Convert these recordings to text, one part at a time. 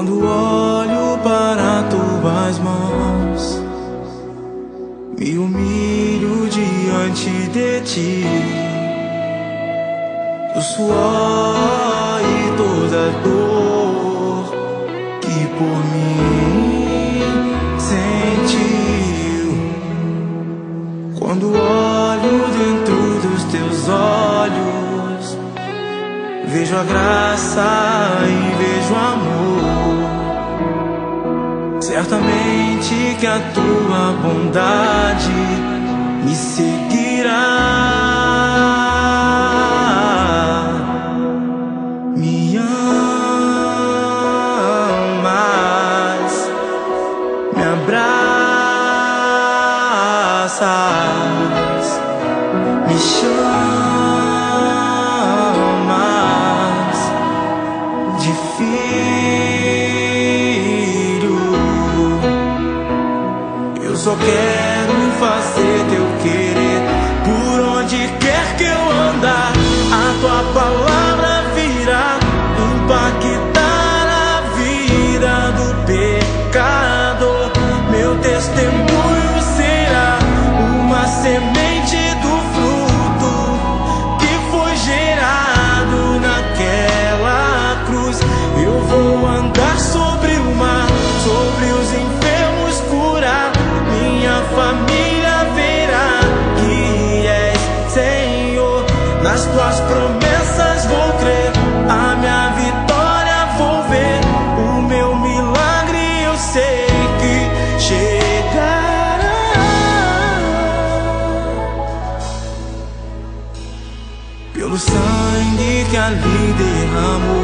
Quando olho para tuas mãos, me humilho diante de ti. O suor e toda dor que por mim sentiu. Quando olho dentro dos teus olhos, vejo a graça e vejo o amor. Certamente que a tua bondade me seguirá. Me amas, me abraças, me chamas de filho. Só quero fazer teu Pelo sangue que ali derramou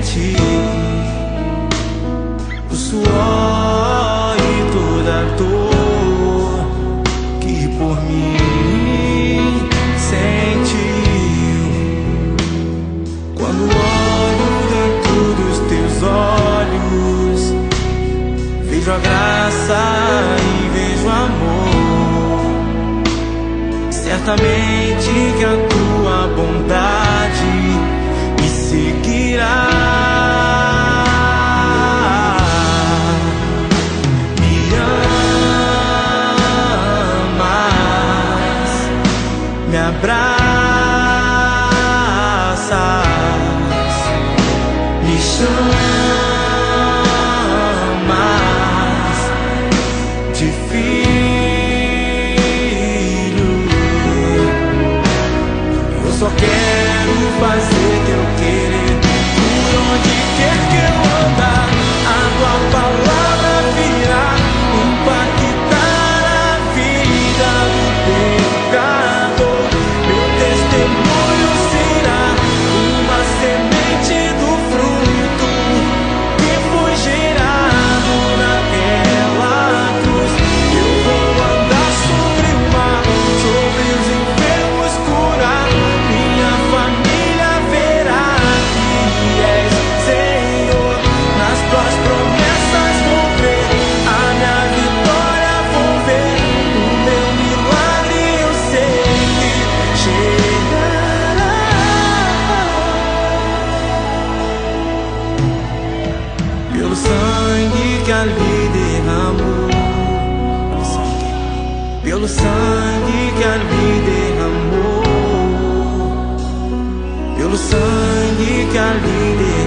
ti. O suor e toda a dor que por mim sentiu. Quando olho dentro dos teus olhos, vejo a graça e vejo amor. Certamente que a tua abraças, me chamas de filho. Eu só quero ali derramou Pelo sangue que ali derramou Pelo sangue que ali derramou